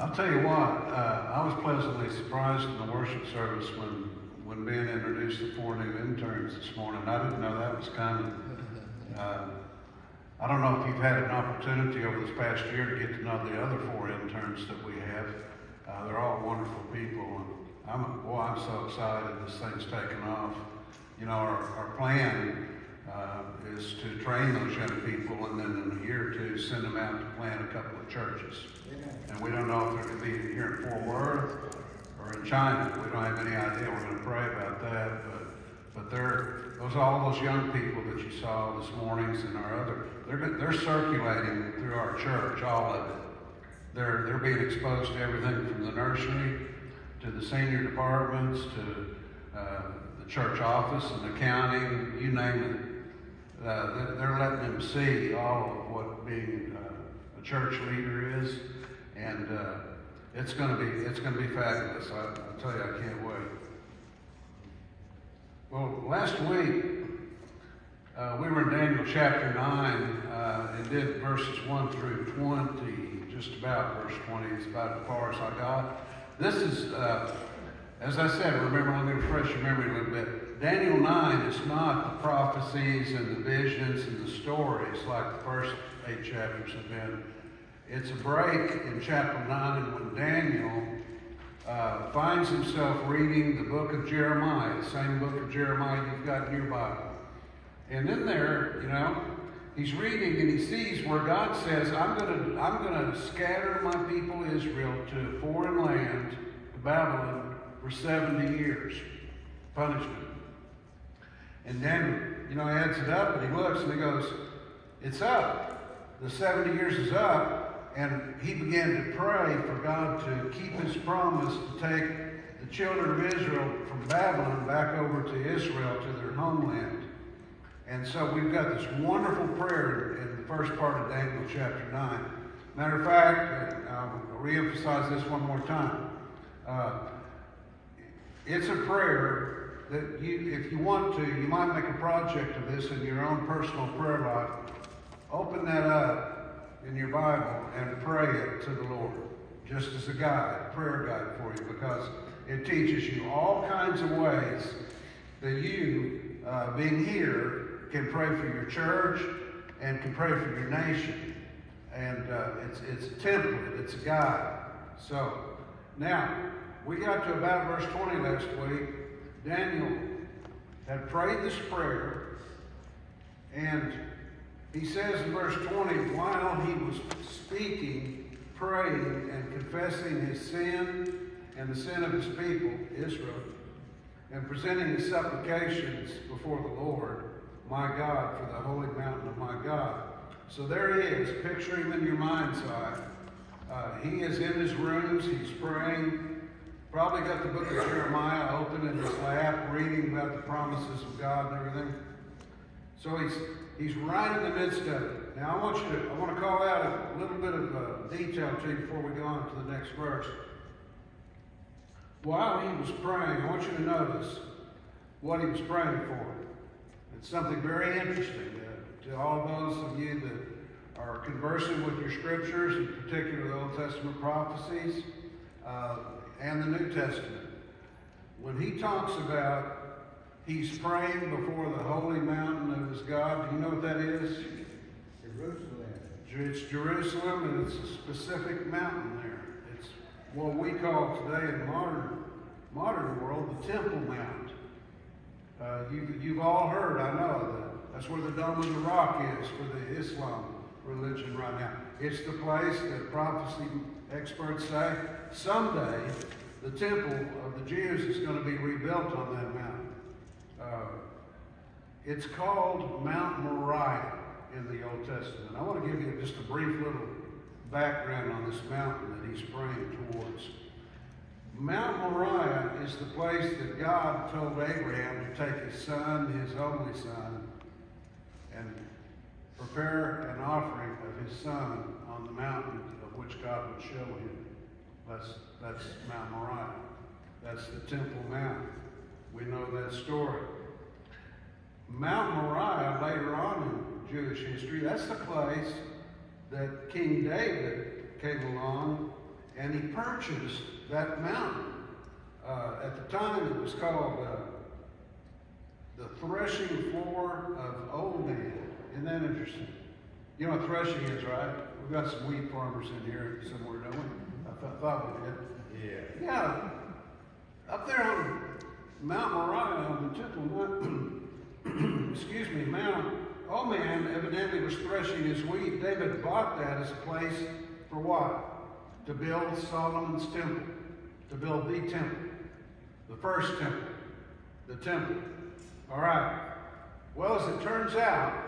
I'll tell you what, uh, I was pleasantly surprised in the worship service when, when Ben introduced the four new interns this morning. I didn't know that was coming. Uh, I don't know if you've had an opportunity over this past year to get to know the other four interns that we have. Uh, they're all wonderful people, and I'm, boy, I'm so excited this thing's taken off. You know, our, our plan uh, is to train those young people and then in a year or two send them out to plant a couple of churches. And we don't know if they're going to be here in Fort Worth or in China. We don't have any idea. We're going to pray about that. But, but they're, those all those young people that you saw this morning's and our other, they're, they're circulating through our church, all of it. They're, they're being exposed to everything from the nursery to the senior departments to uh, the church office and accounting, you name it. Uh, they're letting them see all of what being uh, a church leader is and uh, it's going to be it's going to be fabulous. I, I tell you, I can't wait. Well, last week uh, we were in Daniel chapter nine uh, and did verses one through twenty, just about verse twenty. It's about as far as I got. This is, uh, as I said, remember, let me refresh your memory a little bit. Daniel 9 is not the prophecies and the visions and the stories like the first eight chapters have been. It's a break in chapter 9 and when Daniel uh, finds himself reading the book of Jeremiah, the same book of Jeremiah you've got in your Bible. And in there, you know, he's reading and he sees where God says, I'm going to I'm going to scatter my people Israel to foreign land, to Babylon, for 70 years. Punishment. And then, you know, he adds it up and he looks and he goes, It's up. The 70 years is up. And he began to pray for God to keep his promise to take the children of Israel from Babylon back over to Israel, to their homeland. And so we've got this wonderful prayer in the first part of Daniel chapter 9. Matter of fact, I'll reemphasize this one more time. Uh, it's a prayer that you, if you want to, you might make a project of this in your own personal prayer life. Open that up in your Bible and pray it to the Lord, just as a guide, prayer guide for you, because it teaches you all kinds of ways that you, uh, being here, can pray for your church and can pray for your nation. And uh, it's, it's a template, it's a guide. So, now, we got to about verse 20 last week. Daniel had prayed this prayer, and he says in verse 20, while he was speaking, praying, and confessing his sin and the sin of his people, Israel, and presenting his supplications before the Lord, my God, for the holy mountain of my God. So there he is. Picture him in your mind's eye. Uh, he is in his rooms. He's praying. Probably got the book of Jeremiah open in his lap, reading about the promises of God and everything. So he's He's right in the midst of it. Now I want you to, I want to call out a little bit of uh, detail to you before we go on to the next verse. While he was praying, I want you to notice what he was praying for. It's something very interesting uh, to all those of you that are conversing with your scriptures, in particular the Old Testament prophecies uh, and the New Testament. When he talks about He's praying before the holy mountain of his God. Do you know what that is? Jerusalem. It's Jerusalem, and it's a specific mountain there. It's what we call today in modern modern world the Temple Mount. Uh, you've, you've all heard, I know, that that's where the Dome of the Rock is for the Islam religion right now. It's the place that prophecy experts say someday the temple of the Jews is going to be rebuilt on that mountain. Uh, it's called Mount Moriah in the Old Testament. I want to give you just a brief little background on this mountain that he's praying towards. Mount Moriah is the place that God told Abraham to take his son, his only son, and prepare an offering of his son on the mountain of which God would show him. That's, that's Mount Moriah. That's the Temple Mount. We know that story. Mount Moriah, later on in Jewish history, that's the place that King David came along and he purchased that mountain. Uh, at the time, it was called uh, the threshing floor of Ornan. Isn't that interesting? You know what threshing is, right? We've got some wheat farmers in here somewhere, don't we? I th- thought we did. Yeah. Yeah, up there on Mount Moriah on the Temple excuse me, Mount, oh man, evidently was threshing his wheat. David bought that as a place for what? To build Solomon's temple, to build the temple, the first temple, the temple. All right. Well, as it turns out,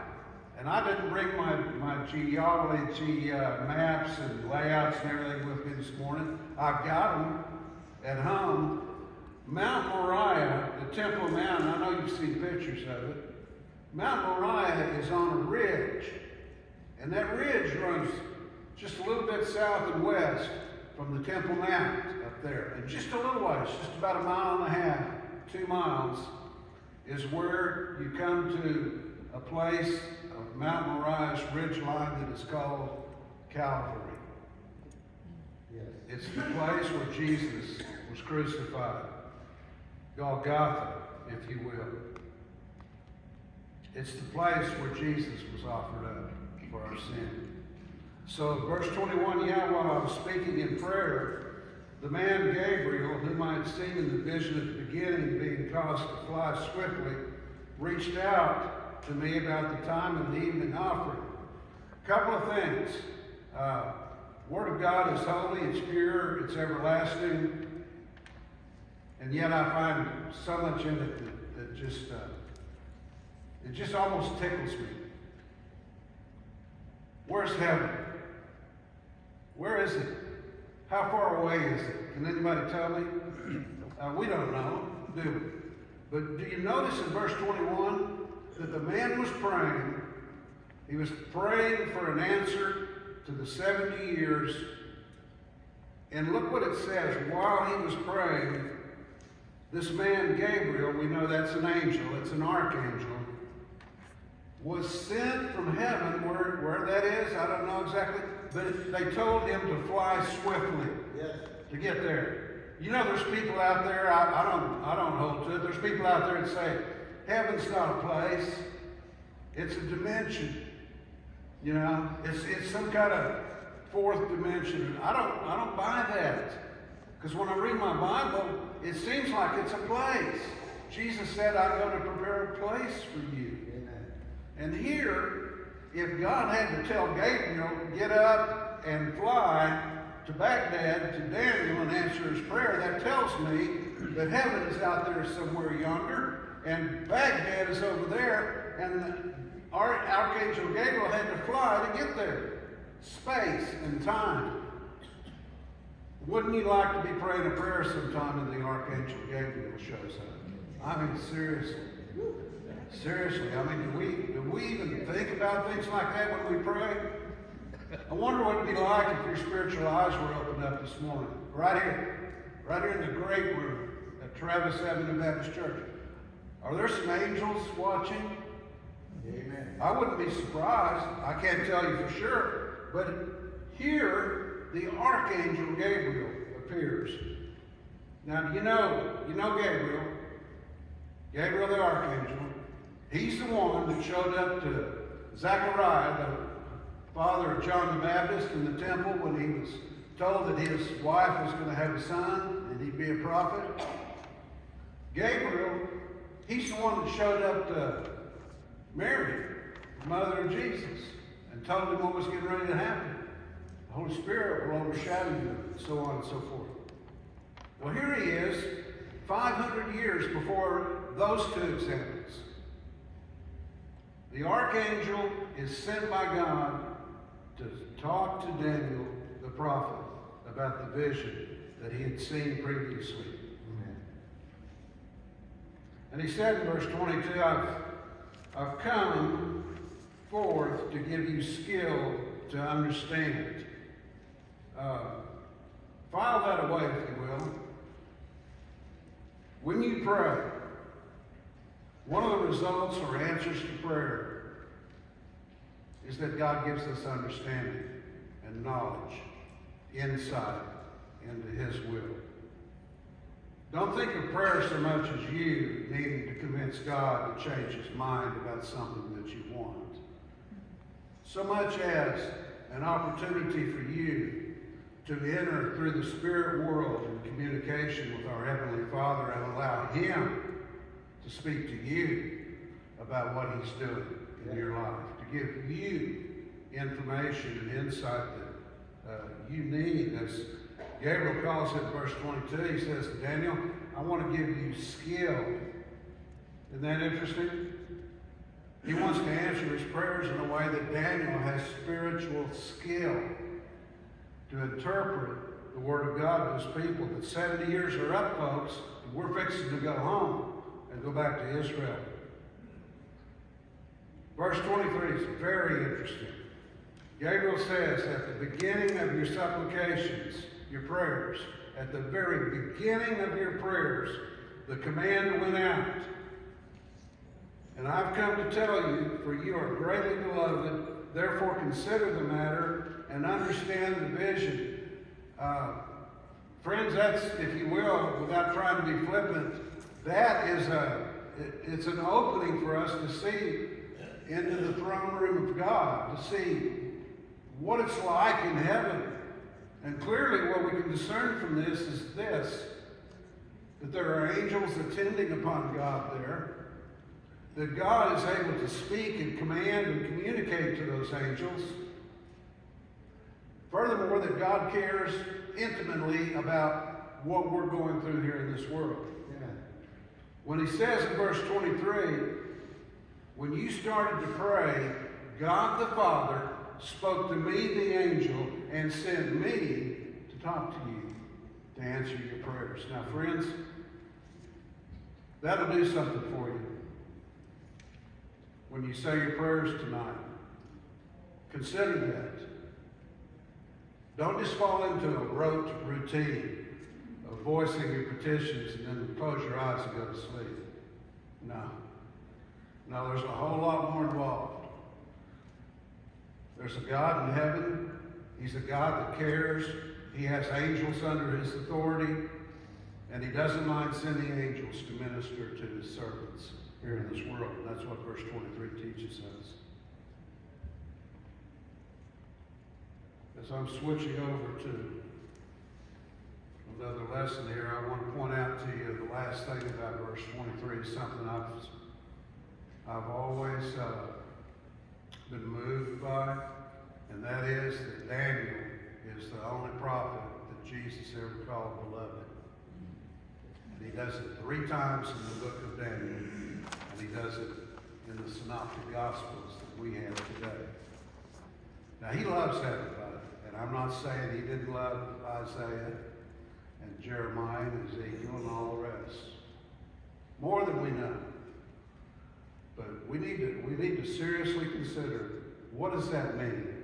and I didn't bring my, my geology uh, maps and layouts and everything with me this morning. I've got them at home. Mount Moriah, the Temple Mount, I know you've seen pictures of it. Mount Moriah is on a ridge, and that ridge runs just a little bit south and west from the Temple Mount up there. And just a little ways, just about a mile and a half, two miles, is where you come to a place Mount Moriah's ridge line that is called Calvary. Yes. It's the place where Jesus was crucified. Golgotha, if you will. It's the place where Jesus was offered up for our sin. So, verse 21 yeah, while I was speaking in prayer, the man Gabriel, whom I had seen in the vision at the beginning, being caused to fly swiftly, reached out to me about the time of the evening offering. A couple of things. Uh, Word of God is holy, it's pure, it's everlasting, and yet I find so much in it that, that just uh, it just almost tickles me. Where's heaven? Where is it? How far away is it? Can anybody tell me? Uh, we don't know, do we? But do you notice in verse 21 that the man was praying? He was praying for an answer to the 70 years. And look what it says. While he was praying, this man Gabriel, we know that's an angel, it's an archangel, was sent from heaven, where, where that is, I don't know exactly, but they told him to fly swiftly Yes. to get there. You know, there's people out there, I, I don't I don't hold to it, there's people out there that say, heaven's not a place, it's a dimension. You know, it's it's some kind of fourth dimension. I don't I don't buy that. Because when I read my Bible, it seems like it's a place. Jesus said, I go to prepare a place for you. Amen. And here, if God had to tell Gabriel, get up and fly to Baghdad to Daniel and answer his prayer, that tells me that heaven is out there somewhere yonder, and Baghdad is over there, and our Archangel Gabriel had to fly to get there. Space and time. Wouldn't you like to be praying a prayer sometime and the Archangel Gabriel shows up? I mean, seriously. Seriously, I mean, do we do we even think about things like that when we pray? I wonder what it'd be like if your spiritual eyes were opened up this morning, right here, right here in the great room at Travis Avenue Baptist Church. Are there some angels watching? Amen. I wouldn't be surprised. I can't tell you for sure, but here the archangel Gabriel appears. Now, you know, you know Gabriel, Gabriel the archangel. He's the one that showed up to Zechariah, the father of John the Baptist, in the temple when he was told that his wife was going to have a son and he'd be a prophet. Gabriel, he's the one that showed up to Mary, the mother of Jesus, and told him what was getting ready to happen. The Holy Spirit will overshadow you, and so on and so forth. Well, here he is, 500 years before those two examples. The archangel is sent by God to talk to Daniel, the prophet, about the vision that he had seen previously. And he said in verse 22, I've, I've come forth to give you skill to understand. Uh, file that away, if you will. When you pray, one of the results or answers to prayer is that God gives us understanding and knowledge, insight into His will. Don't think of prayer so much as you needing to convince God to change His mind about something that you want. So much as an opportunity for you to enter through the spirit world in communication with our Heavenly Father and allow Him to speak to you about what He's doing in your life, to give you information and insight that uh, you need. As Gabriel calls it verse 22, he says, Daniel, I want to give you skill. Isn't that interesting? He wants to answer his prayers in a way that Daniel has spiritual skill to interpret the Word of God to his people. That 70 years are up, folks, and we're fixing to go home and go back to Israel. Verse 23 is very interesting. Gabriel says, at the beginning of your supplications, your prayers, at the very beginning of your prayers, the command went out. And I've come to tell you, for you are greatly beloved, therefore consider the matter and understand the vision. Uh, friends, that's, if you will, without trying to be flippant, that is a, it, it's an opening for us to see into the throne room of God, to see what it's like in heaven. And clearly, what we can discern from this is this that there are angels attending upon God there, that God is able to speak and command and communicate to those angels. Furthermore, that God cares intimately about what we're going through here in this world. Yeah. When he says in verse 23, when you started to pray, God the Father spoke to me, the angel, and send me to talk to you, to answer your prayers. Now, friends, that'll do something for you. When you say your prayers tonight, consider that. Don't just fall into a rote routine of voicing your petitions and then close your eyes and go to sleep. No. No, there's a whole lot more involved. There's a God in heaven. He's a God that cares. He has angels under his authority. And he doesn't mind sending angels to minister to his servants here in this world. That's what verse 23 teaches us. As I'm switching over to another lesson here, I want to point out to you the last thing about verse 23 is something I've, I've always uh, been moved by, and that is that Daniel is the only prophet that Jesus ever called beloved. And he does it three times in the book of Daniel, and he does it in the Synoptic Gospels that we have today. Now, he loves everybody, and I'm not saying he didn't love Isaiah and Jeremiah and Ezekiel and all the rest. More than we know. But we need to we need to seriously consider what does that mean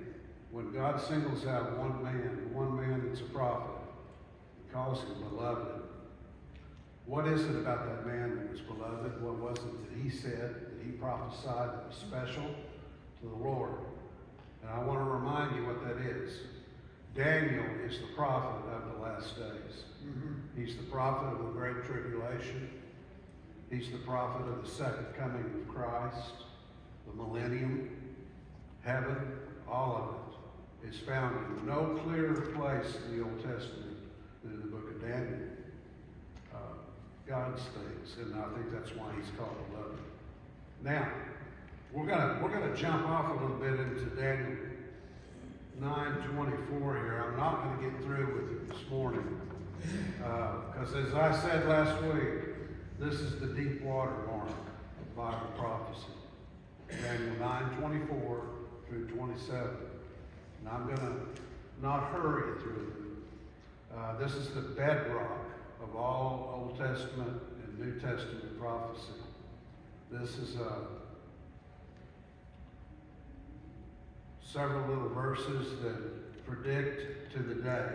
when God singles out one man, one man that's a prophet, and calls him beloved. What is it about that man that was beloved? What was it that he said, that he prophesied that was special to the Lord? And I want to remind you what that is. Daniel is the prophet of the last days. Mm-hmm. He's the prophet of the great tribulation. He's the prophet of the second coming of Christ, the millennium, heaven, all of it is found in no clearer place in the Old Testament than in the book of Daniel. Uh, things, and I think that's why he's called beloved. Now, we're gonna we're gonna jump off a little bit into Daniel 9:24 here. I'm not gonna get through with it this morning because, as I said last week, this is the deep water mark of Bible prophecy. Daniel 9:24 through 27. And I'm gonna not hurry through it. Uh, this is the bedrock of all Old Testament and New Testament prophecy. This is uh, several little verses that predict to the day,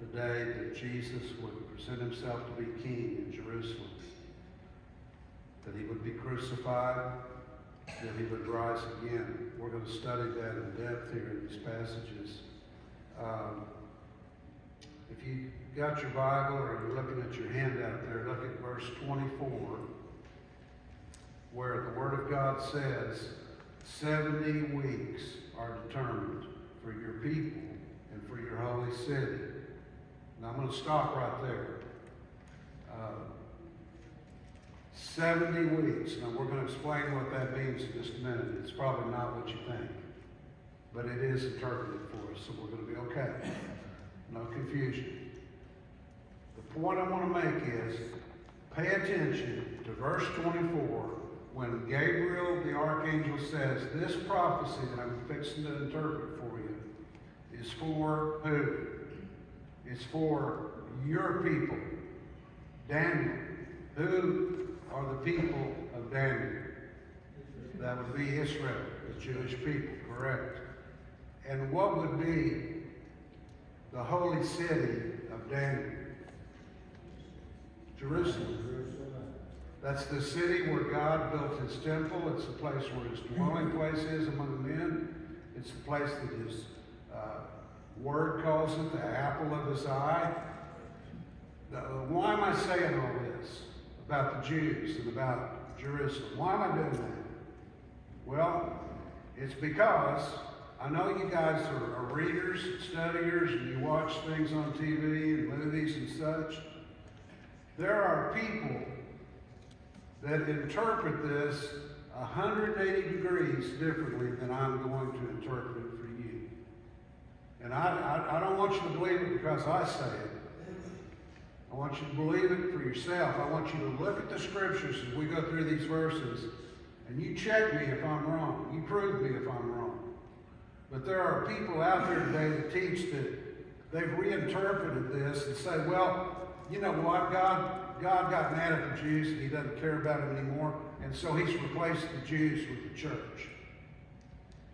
the day that Jesus would present himself to be king in Jerusalem, that he would be crucified, that he would rise again. We're going to study that in depth here in these passages. Um, if you got your Bible or you're looking at your handout there, look at verse 24, where the Word of God says, 70 weeks are determined for your people and for your holy city. Now I'm going to stop right there. Uh, 70 weeks. Now we're going to explain what that means in just a minute. It's probably not what you think, but it is interpreted for us, so we're going to be okay. No confusion. The point I want to make is pay attention to verse 24 when Gabriel the archangel says, This prophecy that I'm fixing to interpret for you is for who? It's for your people, Daniel. Who are the people of Daniel? That would be Israel, the Jewish people, correct. And what would be the holy city of Daniel? Jerusalem. That's the city where God built his temple. It's the place where his dwelling place is among men. It's the place that his uh, word calls it the apple of his eye. Why am I saying all this about the Jews and about Jerusalem? Why am I doing that? Well, it's because I know you guys are, are readers, studiers, and you watch things on TV and movies and such. There are people that interpret this 180 degrees differently than I'm going to interpret it for you. And I, I, I don't want you to believe it because I say it. I want you to believe it for yourself. I want you to look at the scriptures as we go through these verses and you check me if I'm wrong. You prove me if I'm wrong. But there are people out there today that teach that they've reinterpreted this and say, well, you know what, God, God got mad at the Jews and he doesn't care about them anymore, and so he's replaced the Jews with the church.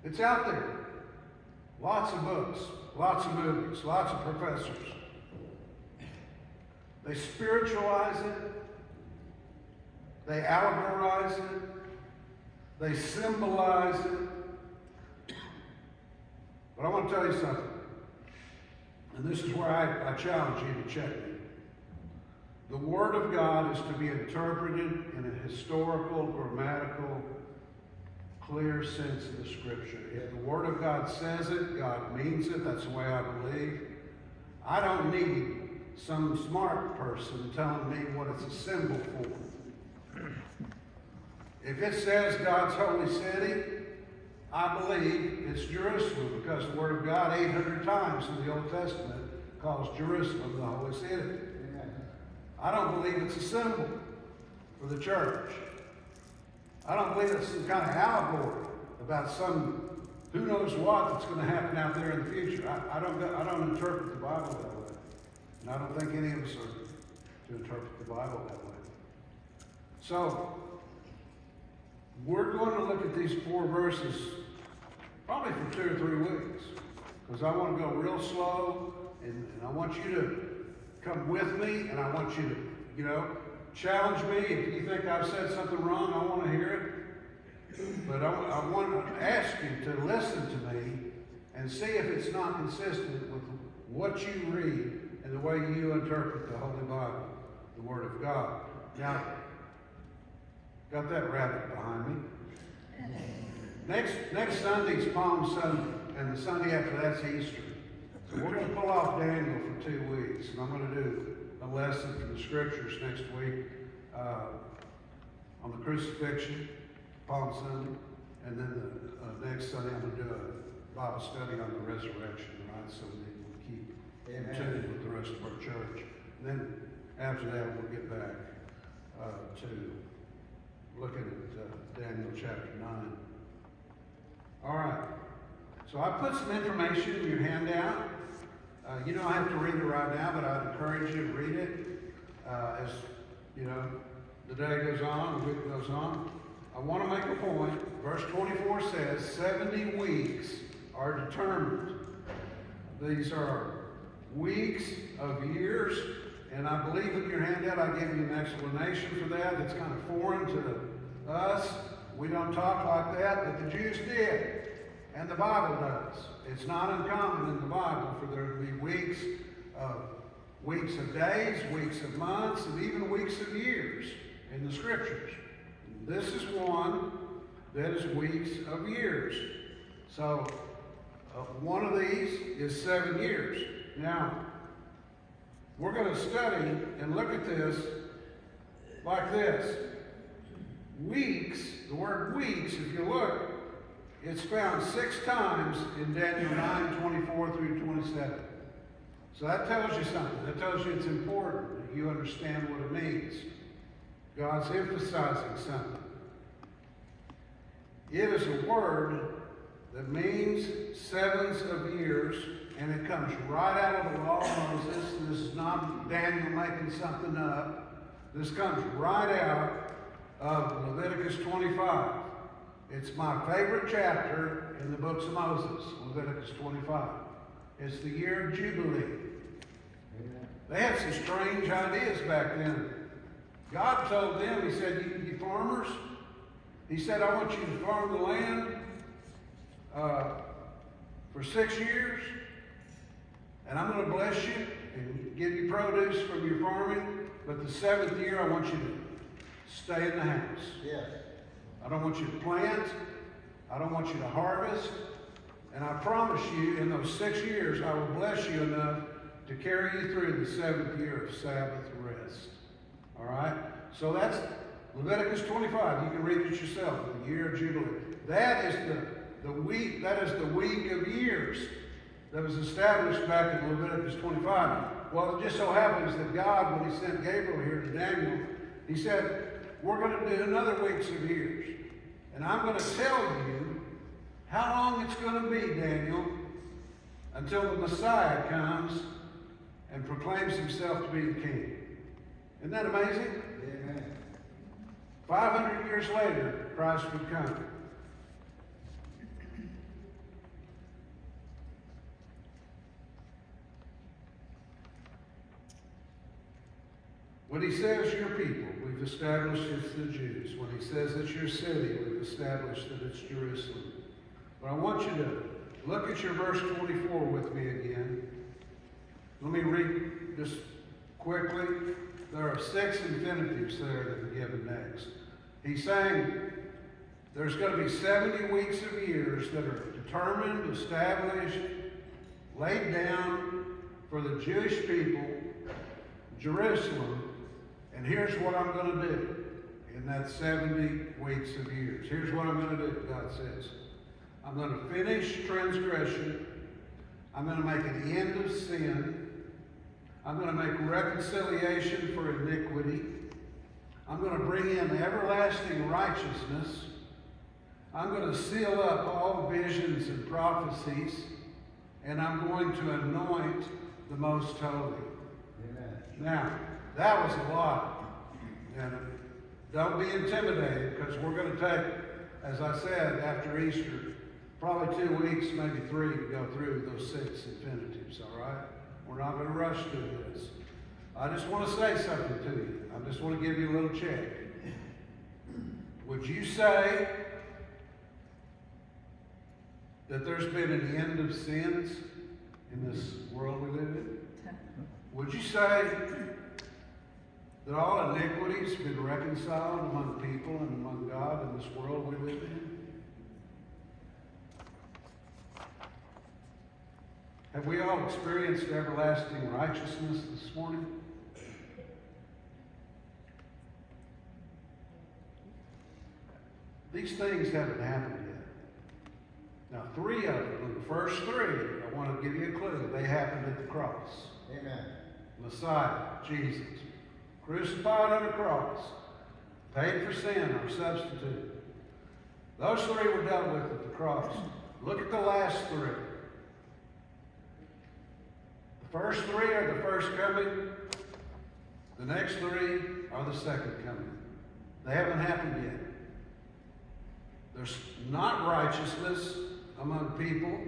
It's out there. Lots of books, lots of movies, lots of professors. They spiritualize it, they allegorize it, they symbolize it. But I want to tell you something. And this is where I, I challenge you to check me. The Word of God is to be interpreted in a historical, grammatical, clear sense of the Scripture. If the Word of God says it, God means it. That's the way I believe. I don't need some smart person telling me what it's a symbol for. If it says God's holy city, I believe it's Jerusalem because the Word of God 800 times in the Old Testament calls Jerusalem the holy city. I don't believe it's a symbol for the church. I don't believe it's some kind of allegory about some who knows what that's going to happen out there in the future. I, I don't, I don't interpret the Bible that. And I don't think any of us are to interpret the Bible that way. So, we're going to look at these four verses probably for two or three weeks because I want to go real slow and, and I want you to come with me and I want you to, you know, challenge me. If you think I've said something wrong, I want to hear it. But I, I want to ask you to listen to me and see if it's not consistent with what you read and the way you interpret the Holy Bible, the Word of God. Now, got that rabbit behind me. Next, next Sunday's Palm Sunday, and the Sunday after that's Easter. So we're going to pull off Daniel for two weeks, and I'm going to do a lesson from the scriptures next week uh, on the crucifixion, Palm Sunday, and then the uh, next Sunday I'm going to do a Bible study on the resurrection, right? So keep with the rest of our church. And then after that, we'll get back uh, to looking at uh, Daniel chapter 9. All right. So I put some information in your handout. Uh, you don't have to read it right now, but I'd encourage you to read it uh, as you know the day goes on, the week goes on. I want to make a point. Verse 24 says 70 weeks are determined. These are weeks of years, and I believe in your handout I gave you an explanation for that. It's kind of foreign to us. We don't talk like that, but the Jews did. And the Bible does. It's not uncommon in the Bible for there to be weeks of weeks of days, weeks of months, and even weeks of years in the scriptures. This is one that is weeks of years. So, uh, one of these is seven years. Now, we're going to study and look at this like this. Weeks, the word weeks, if you look, it's found six times in Daniel 9, 24 through 27. So that tells you something. That tells you it's important that you understand what it means. God's emphasizing something. It is a word that means sevens of years, and it comes right out of the law of Moses. This is not Daniel making something up. This comes right out of Leviticus 25. It's my favorite chapter in the books of Moses, Leviticus 25. It's the year of Jubilee. They had some strange ideas back then. God told them, He said, You, you farmers, He said, I want you to farm the land uh, for six years, and I'm going to bless you and give you produce from your farming. But the seventh year, I want you to stay in the house. Yes. I don't want you to plant. I don't want you to harvest. And I promise you, in those six years, I will bless you enough to carry you through the seventh year of Sabbath rest. All right? So that's Leviticus 25. You can read it yourself. The year of Jubilee. That is the, the week, that is the week of years that was established back in Leviticus 25. Well, it just so happens that God, when He sent Gabriel here to Daniel, He said, We're going to do another weeks of years. And I'm going to tell you how long it's going to be, Daniel, until the Messiah comes and proclaims himself to be the king. Isn't that amazing? Amen. 500 years later, Christ would come. When he says your people, we've established it's the Jews. When he says it's your city, we've established that it's Jerusalem. But I want you to look at your verse 24 with me again. Let me read just quickly. There are six infinitives there that are given next. He's saying there's going to be 70 weeks of years that are determined, established, laid down for the Jewish people, Jerusalem. And here's what I'm going to do in that 70 weeks of years. Here's what I'm going to do, God says. I'm going to finish transgression. I'm going to make an end of sin. I'm going to make reconciliation for iniquity. I'm going to bring in everlasting righteousness. I'm going to seal up all visions and prophecies. And I'm going to anoint the most holy. Amen. Now, that was a lot. And don't be intimidated because we're going to take, as I said, after Easter, probably two weeks, maybe three to go through those six infinitives, all right? We're not going to rush through this. I just want to say something to you. I just want to give you a little check. Would you say that there's been an end of sins in this world we live in? Would you say that all iniquities have been reconciled among people and among God in this world we live in? Have we all experienced everlasting righteousness this morning? These things haven't happened yet. Now, three of them, the first three, I want to give you a clue. They happened at the cross. Amen. Messiah, Jesus, crucified on the cross, paid for sin, our substitute. Those three were dealt with at the cross. Look at the last three. The first three are the first coming. The next three are the second coming. They haven't happened yet. There's not righteousness among people.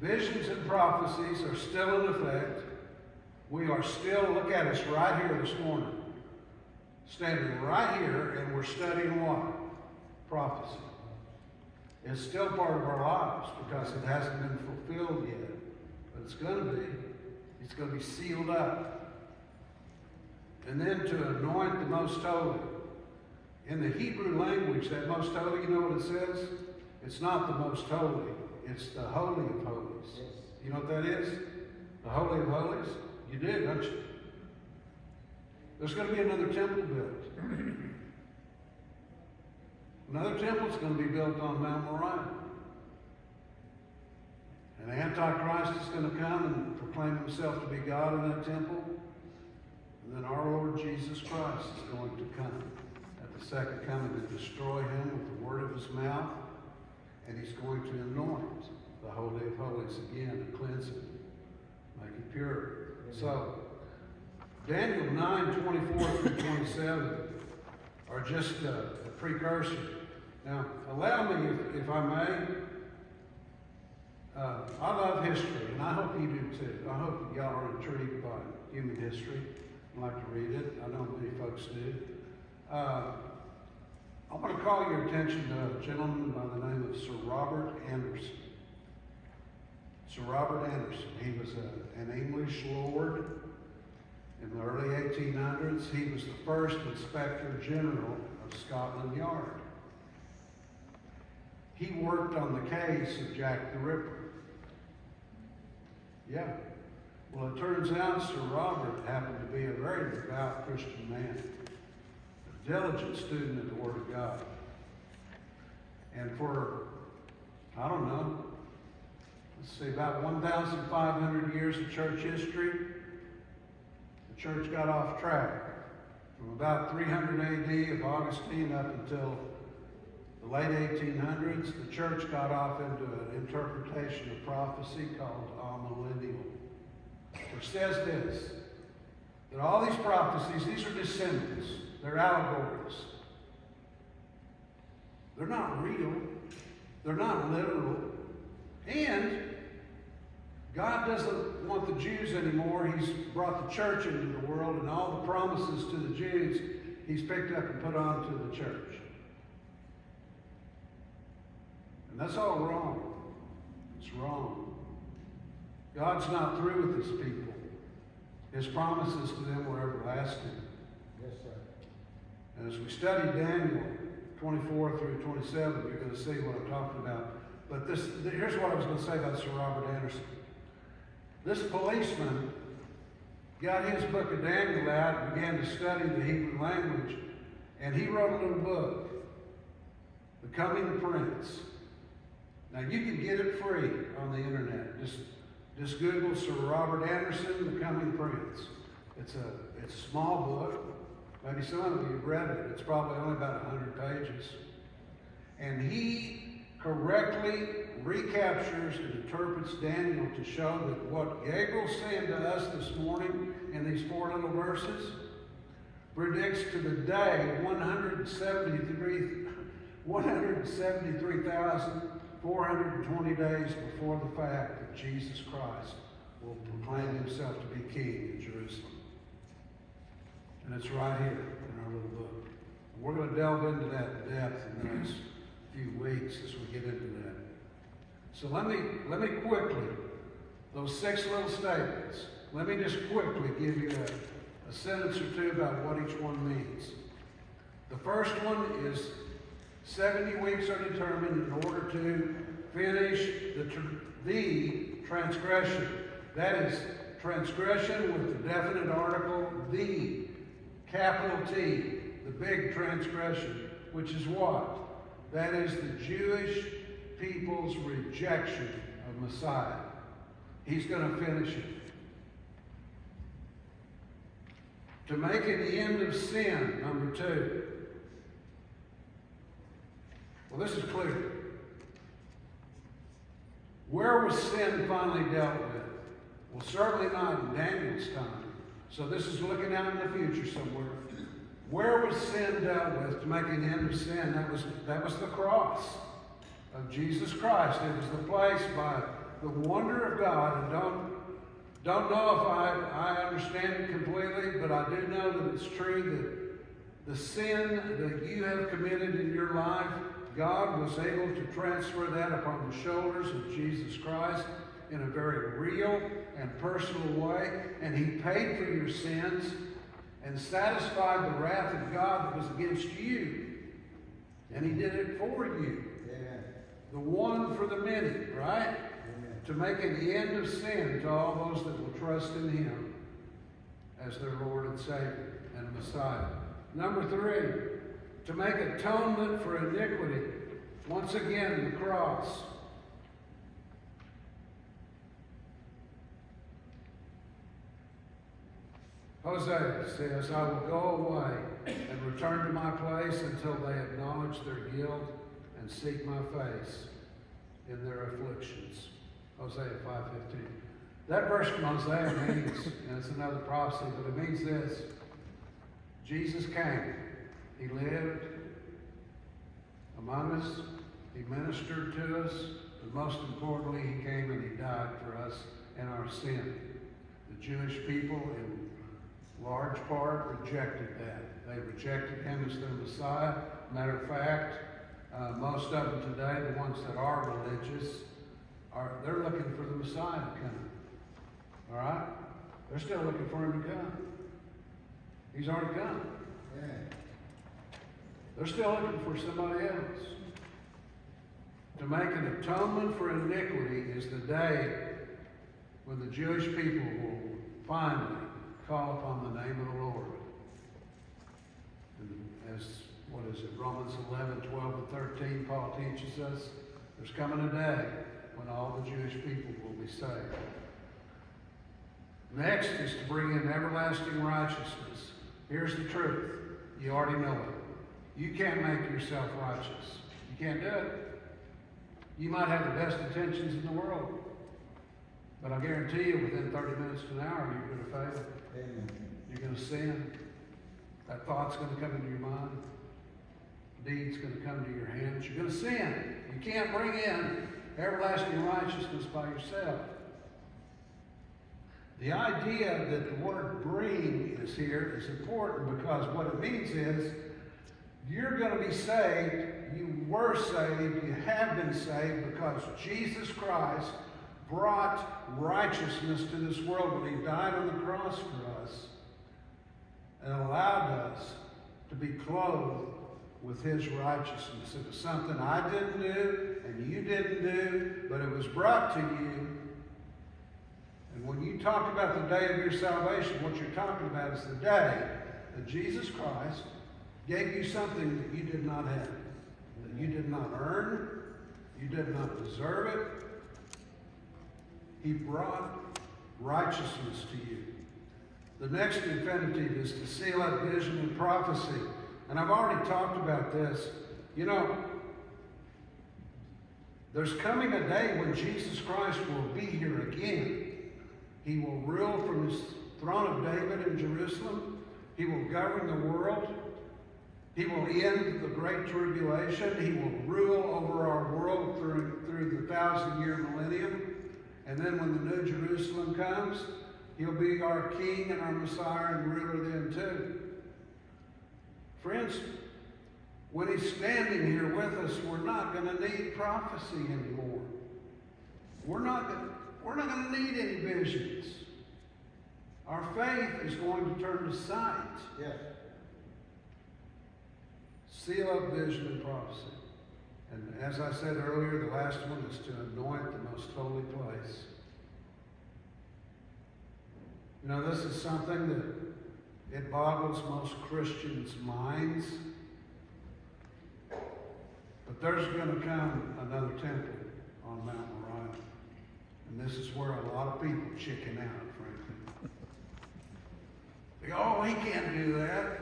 Visions and prophecies are still in effect. We are still, look at us right here this morning, standing right here, and we're studying what? Prophecy. It's still part of our lives because it hasn't been fulfilled yet, but it's going to be. It's going to be sealed up. And then to anoint the most holy. In the Hebrew language, that most holy, you know what it says? It's not the most holy, it's the holy of holies. Yes. You know what that is? The holy of holies? You do, don't you? There's going to be another temple built. Another temple's going to be built on Mount Moriah. And Antichrist is going to come and proclaim himself to be God in that temple. And then our Lord Jesus Christ is going to come at the second coming to destroy him with the word of his mouth. And he's going to anoint the Holy of Holies again and cleanse it, make it pure. So, Daniel 9 24 through 27 are just a, a precursor. Now, allow me, if, if I may, uh, I love history, and I hope you do too. I hope y'all are intrigued by human history and like to read it. I know many folks do. Uh, I want to call your attention to a gentleman by the name of Sir Robert Anderson. Sir Robert Anderson. He was a, an English lord in the early 1800s. He was the first Inspector General of Scotland Yard. He worked on the case of Jack the Ripper. Yeah. Well, it turns out Sir Robert happened to be a very devout Christian man, a diligent student of the Word of God. And for, I don't know, let's see, about 1,500 years of church history, the church got off track. From about 300 AD of Augustine up until the late 1800s, the church got off into an interpretation of prophecy called amillennial, which says this that all these prophecies, these are descendants, they're allegories. They're not real, they're not literal, and God doesn't want the Jews anymore. He's brought the church into the world, and all the promises to the Jews, He's picked up and put on to the church. And that's all wrong. It's wrong. God's not through with his people. His promises to them were everlasting. Yes, sir. And as we study Daniel 24 through 27, you're going to see what I'm talking about. But this, here's what I was going to say about Sir Robert Anderson. This policeman got his book of Daniel out and began to study the Hebrew language, and he wrote a little book, The Coming Prince. Now you can get it free on the internet. Just just Google Sir Robert Anderson, The Coming Prince. It's a it's a small book. Maybe some of you have read it. It's probably only about 100 pages. And he correctly recaptures and interprets Daniel to show that what Gabriel's saying to us this morning in these four little verses predicts to the day 173 173,420 days before the fact that Jesus Christ will proclaim himself to be king in Jerusalem. And it's right here in our little book. We're going to delve into that in depth in the next few weeks as we get into that. So let me let me quickly, those six little statements, let me just quickly give you a, a sentence or two about what each one means. The first one is 70 weeks are determined in order to finish the, the transgression. That is transgression with the definite article, the, capital T, the big transgression, which is what? That is the Jewish people's rejection of Messiah. He's going to finish it. To make an end of sin, number two. Well, this is clear. Where was sin finally dealt with? Well, certainly not in Daniel's time. So this is looking out in the future somewhere. Where was sin dealt with to make an end of sin? That was, that was the cross of Jesus Christ. It was the place by the wonder of God. And don't, don't know if I, I understand it completely, but I do know that it's true that the sin that you have committed in your life, God was able to transfer that upon the shoulders of Jesus Christ. in a very real and personal way, and He paid for your sins and satisfied the wrath of God that was against you. And He did it for you. The one for the many, right? Amen. To make an end of sin to all those that will trust in Him as their Lord and Savior and Messiah. Number three, to make atonement for iniquity. Once again, the cross. Hosea says, I will go away and return to my place until they acknowledge their guilt and seek my face in their afflictions. Hosea 5.15. That verse from Hosea means, and it's another prophecy, but it means this. Jesus came. He lived among us. He ministered to us. But most importantly, he came and he died for us in our sin. The Jewish people, in large part, rejected that. They rejected him as their Messiah. Matter of fact, uh, most of them today, the ones that are religious, are they're looking for the Messiah to come. All right? They're still looking for him to come. He's already come. Amen. They're still looking for somebody else. To make an atonement for iniquity is the day when the Jewish people will finally call upon the name of the Lord. And as, what is it, Romans 11, 12, and 13, Paul teaches us, there's coming a day when all the Jewish people will be saved. Next is to bring in everlasting righteousness. Here's the truth. You already know it. You can't make yourself righteous. You can't do it. You might have the best intentions in the world. But I guarantee you, within 30 minutes to an hour, you're going to fail. Amen. You're going to sin. That thought's going to come into your mind. Deed's going to come to your hands. You're going to sin. You can't bring in everlasting righteousness by yourself. The idea that the word bring is here is important because what it means is you're going to be saved. You were saved. You have been saved because Jesus Christ brought righteousness to this world when he died on the cross for us and allowed us to be clothed with his righteousness. It was something I didn't do and you didn't do, but it was brought to you. And when you talk about the day of your salvation, what you're talking about is the day that Jesus Christ gave you something that you did not have, that you did not earn, you did not deserve it. He brought righteousness to you. The next infinitive is to seal up vision and prophecy. And I've already talked about this. You know, there's coming a day when Jesus Christ will be here again. He will rule from his throne of David in Jerusalem. He will govern the world. He will end the great tribulation. He will rule over our world through, through the thousand year millennium. And then when the New Jerusalem comes, he'll be our king and our Messiah and ruler then too. Friends, when he's standing here with us, we're not going to need prophecy anymore. We're not going we're not going to need any visions. Our faith is going to turn to sight. Yes. Seal up vision and prophecy. And as I said earlier, the last one is to anoint the most holy place. You know, this is something that it boggles most Christians' minds. But there's going to come another temple on Mount Moriah. And this is where a lot of people chicken out, frankly. They go, oh, he can't do that.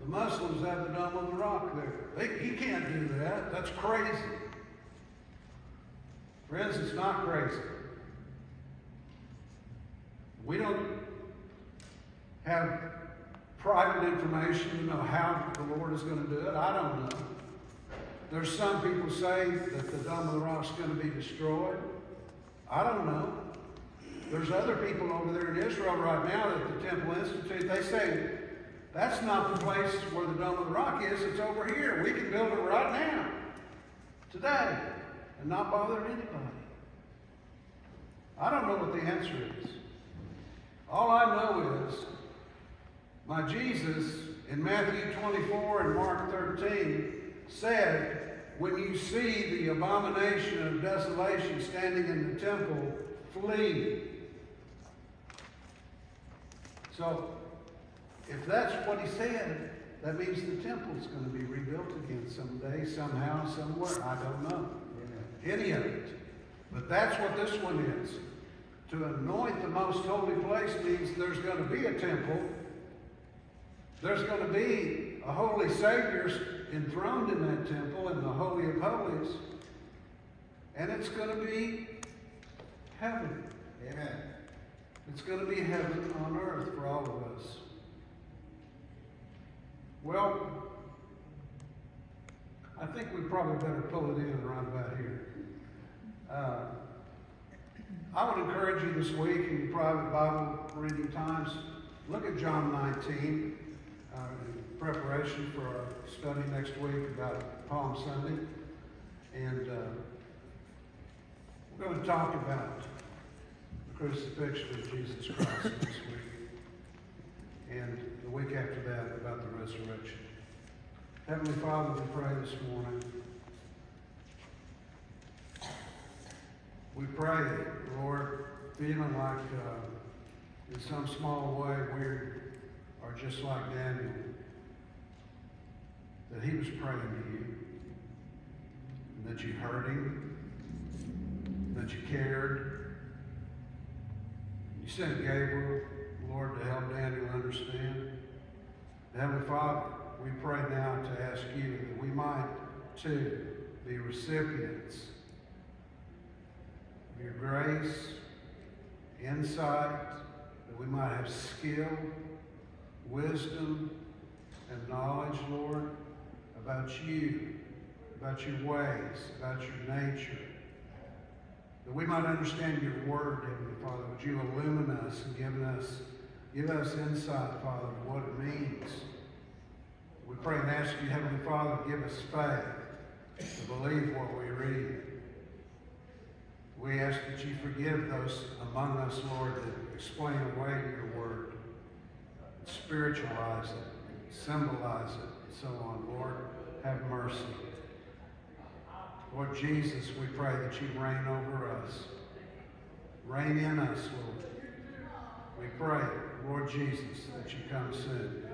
The Muslims have the Dome of the Rock there. They, he can't do that. That's crazy. Friends, it's not crazy. We don't have private information to know how the Lord is going to do it. I don't know. There's some people say that the Dome of the Rock is going to be destroyed. I don't know. There's other people over there in Israel right now at the Temple Institute. They say that's not the place where the Dome of the Rock is. It's over here. We can build it right now, today, and not bother anybody. I don't know what the answer is. All I know is my Jesus in Matthew 24 and Mark 13 said, When you see the abomination of desolation standing in the temple, flee. So, if that's what he said, that means the temple's going to be rebuilt again someday, somehow, somewhere. I don't know Amen. any of it. But that's what this one is. To anoint the most holy place means there's going to be a temple. There's going to be a holy Savior enthroned in that temple in the Holy of Holies. And it's going to be heaven. Amen. It's going to be heaven on earth for all of us. Well, I think we probably better pull it in right about here. Uh, I would encourage you this week in your private Bible reading times, look at John 19 uh, in preparation for our study next week about Palm Sunday. And uh, we're going to talk about the crucifixion of Jesus Christ this week. And the week after that, about the resurrection. Heavenly Father, we pray this morning. We pray, Lord, feeling like uh, in some small way we are just like Daniel, that he was praying to you, and that you heard him, that you cared. You sent Gabriel, Lord, to help Daniel understand. Heavenly Father, we pray now to ask you that we might too be recipients of your grace, insight, that we might have skill, wisdom, and knowledge, Lord, about you, about your ways, about your nature. That we might understand your word, Heavenly Father. Would you illumine us and give us, give us insight, Father, of what it means. We pray and ask you, Heavenly Father, give us faith to believe what we read. We ask that you forgive those among us, Lord, that explain away your word, spiritualize it, symbolize it, and so on. Lord, have mercy. Lord Jesus, we pray that you reign over us. Reign in us, Lord. We pray, Lord Jesus, that you come soon.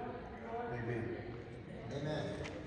Amen. Amen.